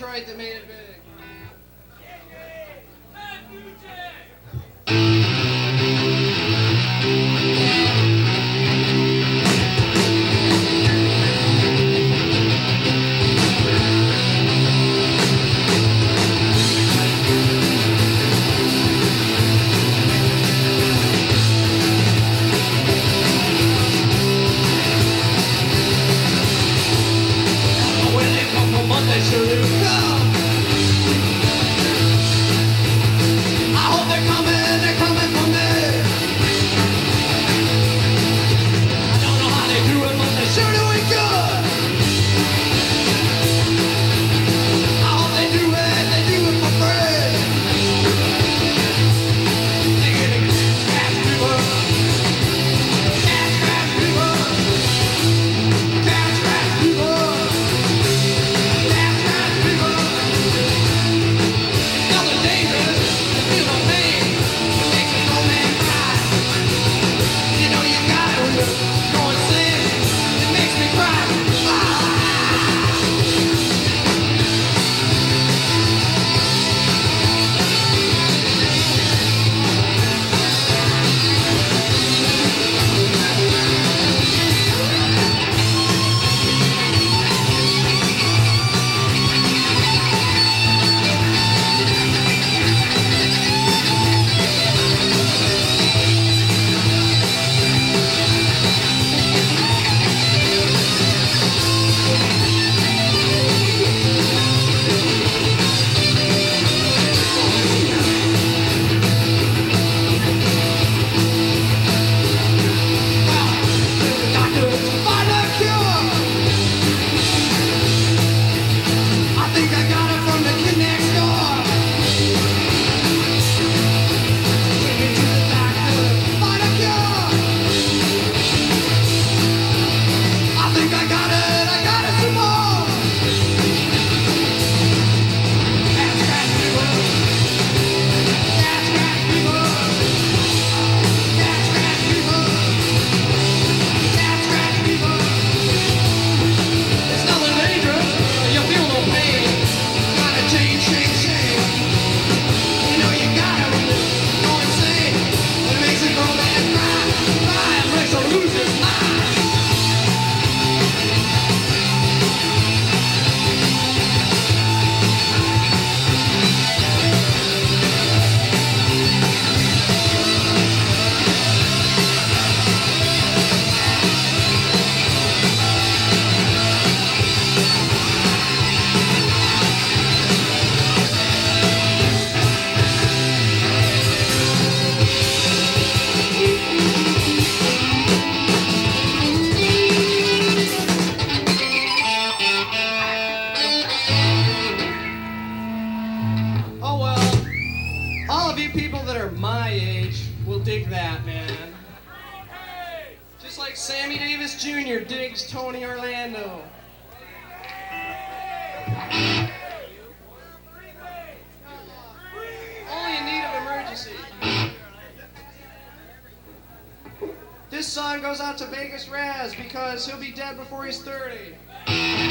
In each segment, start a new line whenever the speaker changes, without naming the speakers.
Detroit that made it
This song goes out to Vegas Raz because he'll be dead before he's 30.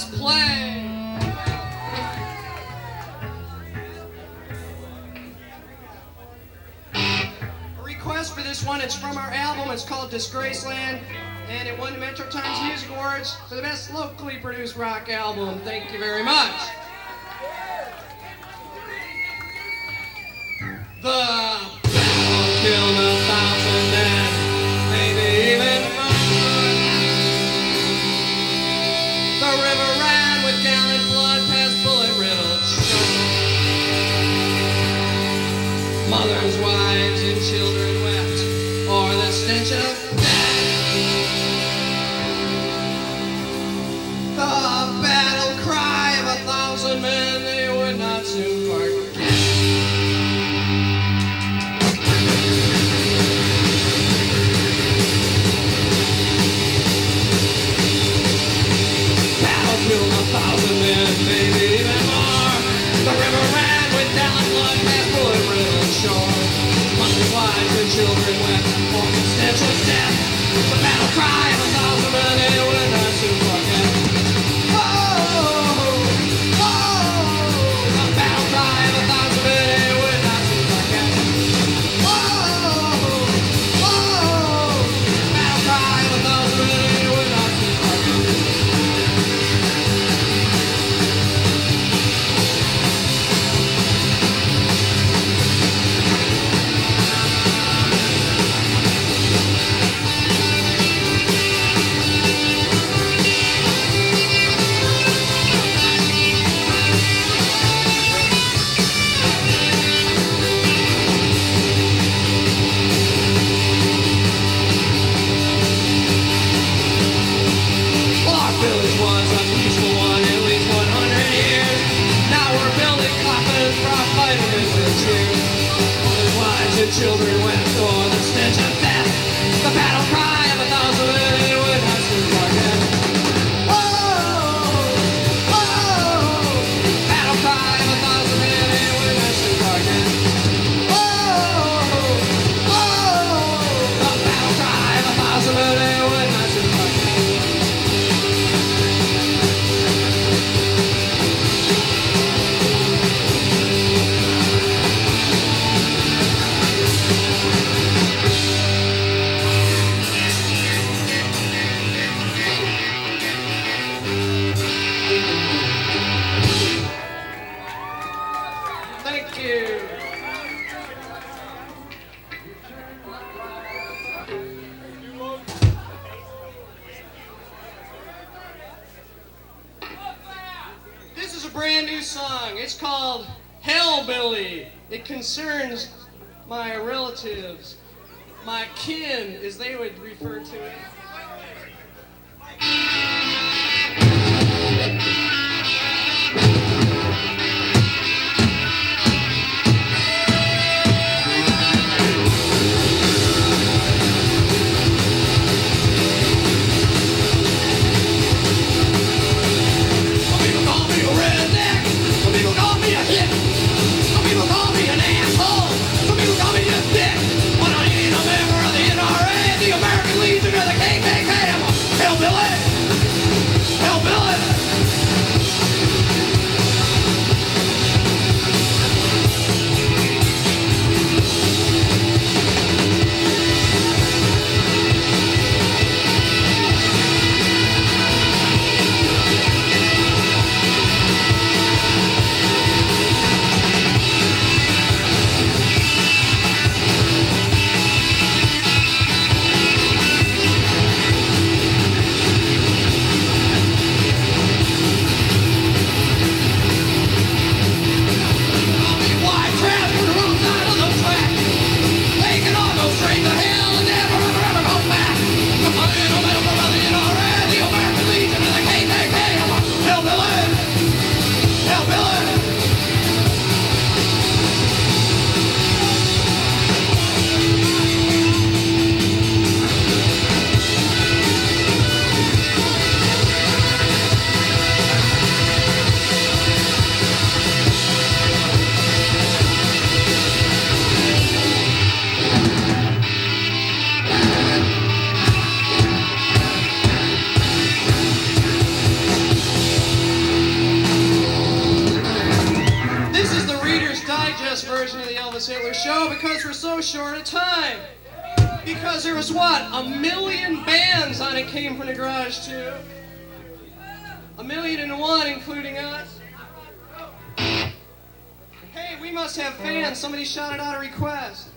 Let's play. A request for this one, it's from our album, it's called Disgraceland, and it won the Metro Times Music Awards for the best locally produced rock album. Thank you very much. as they would refer to it. version of the Elvis Hitler show because we're so short of time. Because there was what? A million bands on It Came From the Garage too. A million and one, including us. Hey, we must have fans. Somebody shouted out a request.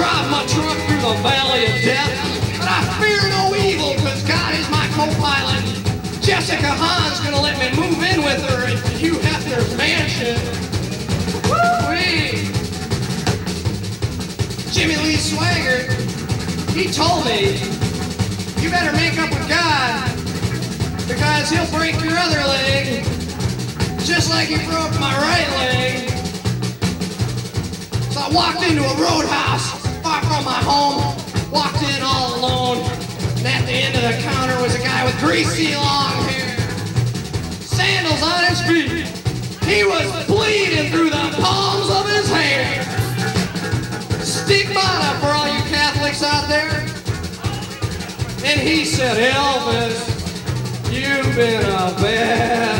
Drive my truck through the valley of death, but I fear no evil because God is my co-pilot. Jessica Hahn's gonna let me move in with her at Hugh Hefner's mansion. Woo-wee. Jimmy Lee Swaggart, he told me, you better make up with God because he'll break your other leg just like he broke my right leg. So I walked into a roadhouse from my home, walked in all alone, and at the end of the counter was a guy with greasy long hair, sandals on his feet. He was bleeding through the palms of his hand. Stigmata for all you Catholics out there. And he said, Elvis, you've been a bad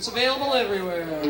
It's available everywhere.